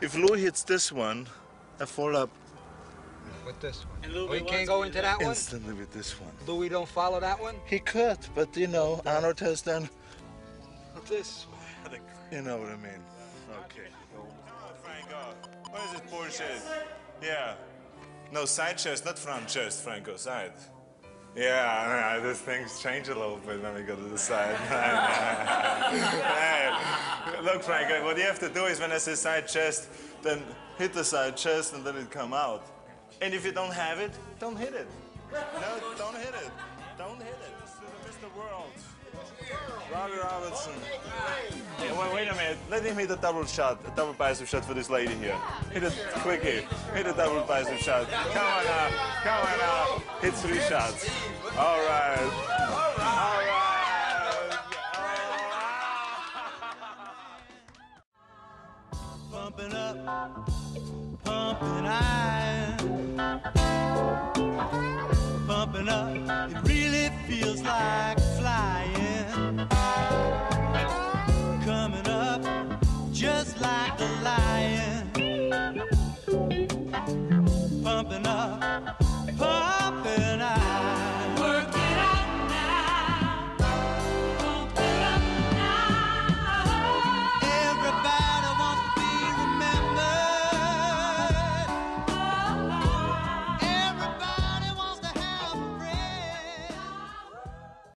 If Louis hits this one, I fall up With this one. And Louis Oh, he can't go into do that one? instantly with this one. Louis don't follow that one? He could, but you know, Arnold has done. This You know what I mean? Okay. Franco, what is this bullshit? Yeah. No, side chest, not front chest, Franco, side. Yeah, yeah, these things change a little bit when we go to the side. Look, Franco, what you have to do is when I say side chest, then hit the side chest and then it come out. And if you don't have it, don't hit it. No, don't hit it. Don't hit it. Mr. World. Robby Robinson. Yeah, wait, wait a minute. Let him hit a double shot, a double bicep shot for this lady here. Hit it quickly. Hit a double bicep shot. Come on now. Come on now. Hit three shots. All right. Pumping up, pumping iron, pumping up. It really feels like flying, coming up just like a lion, pumping up,